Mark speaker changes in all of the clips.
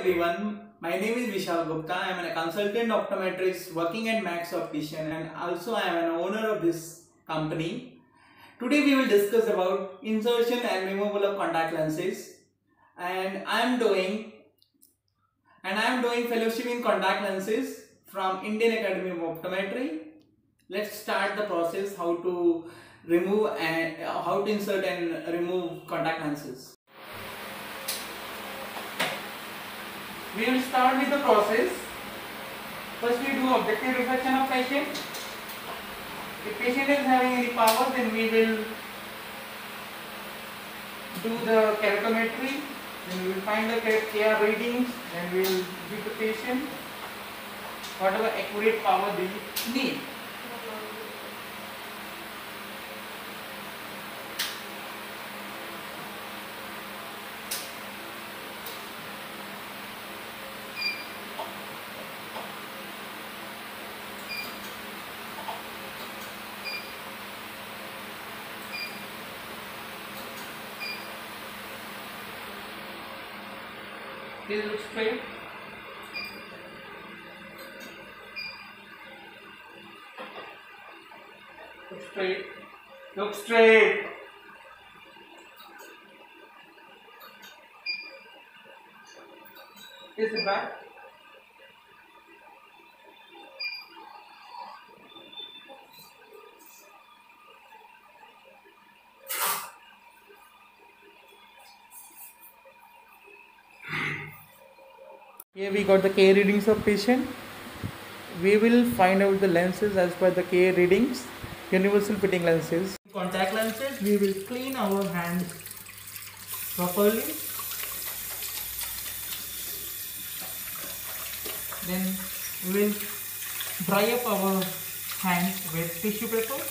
Speaker 1: everyone. My name is Vishal Gupta. I am a consultant optometrist working at Max Optician and also I am an owner of this company. Today we will discuss about insertion and removal of contact lenses and I am doing and I am doing fellowship in contact lenses from Indian Academy of Optometry. Let's start the process how to remove and how to insert and remove contact lenses. We will start with the process. First we do objective refraction of patient. If patient is having any power then we will do the keratometry. Then we will find the KR readings and we will give the patient whatever accurate power they need. Please look straight. Look straight. Look straight. Is it back? Here we got the K readings of patient. We will find out the lenses as per the K readings, universal fitting lenses. Contact lenses, we will clean our hands properly. Then we will dry up our hands with tissue paper.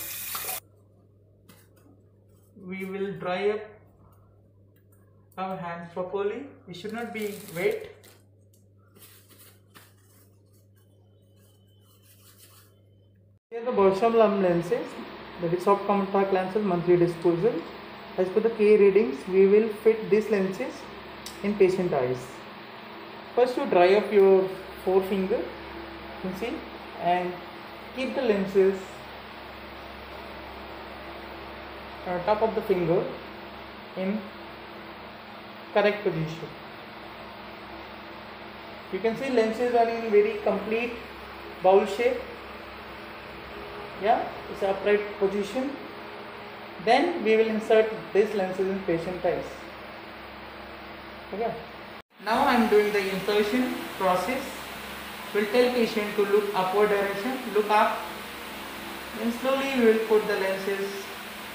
Speaker 1: We will dry up our hands properly. It should not be wet. Here are the Bausch & Lomb lenses, that is soft contact lenses monthly disposal. As per the K readings, we will fit these lenses in patient eyes. First you dry up your forefinger, you see, and keep the lenses on top of the finger in correct position. You can see lenses are in very complete bowl shape yeah it's upright position. Then we will insert these lenses in patient eyes. Okay. Now i am doing the insertion process. We'll tell patient to look upward direction look up. Then slowly we will put the lenses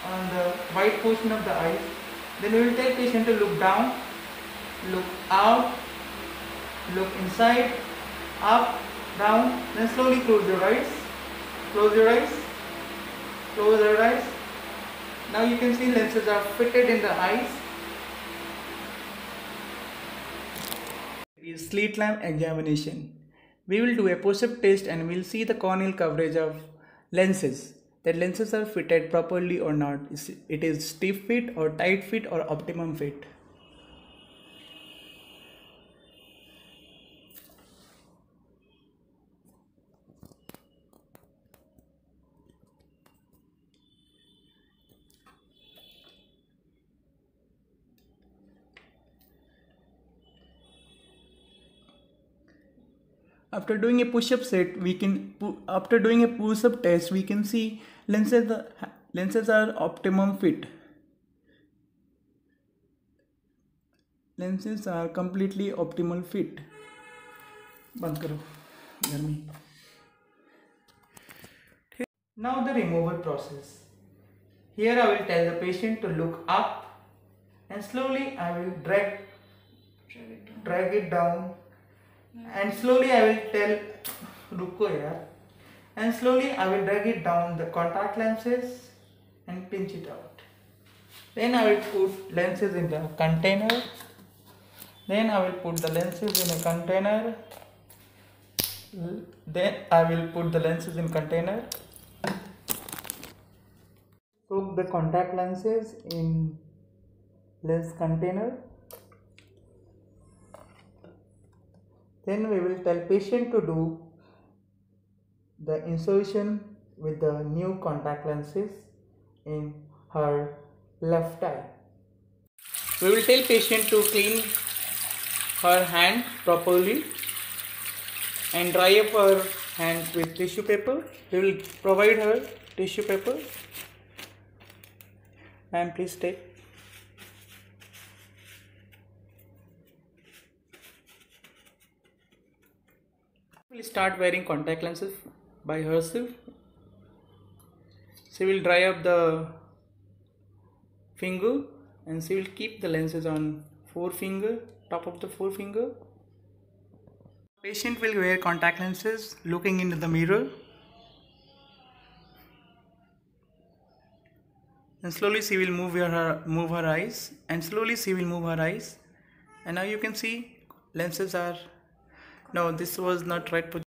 Speaker 1: on the white portion of the eyes then we will tell patient to look down look out look inside up down then slowly close your eyes close your eyes. Close your eyes. Now you can see lenses are fitted in the eyes. Is slit lamp examination. We will do a push-up test and we'll see the corneal coverage of lenses that lenses are fitted properly or not. It is steep fit or tight fit or optimum fit after doing a push-up set we can after doing a push-up test we can see lenses lenses are optimum fit lenses are completely optimal fit बंद करो गर्मी now the removal process here I will tell the patient to look up and slowly I will drag drag it down, drag it down and slowly I will tell Ruko yaar and slowly I will drag it down the contact lenses and pinch it out. Then I will put lenses in the container. Then I will put the lenses in a container. Then I will put the lenses in container. Put the contact lenses in lens container. Then we will tell patient to do the insertion with the new contact lenses in her left eye. We will tell patient to clean her hand properly and dry up her hands with tissue paper. We will provide her tissue paper and please take will start wearing contact lenses by herself. She will dry up the finger and she will keep the lenses on forefinger, top of the forefinger. Patient will wear contact lenses looking into the mirror. And slowly she will move her move her eyes and slowly she will move her eyes and now you can see lenses are no this was not right position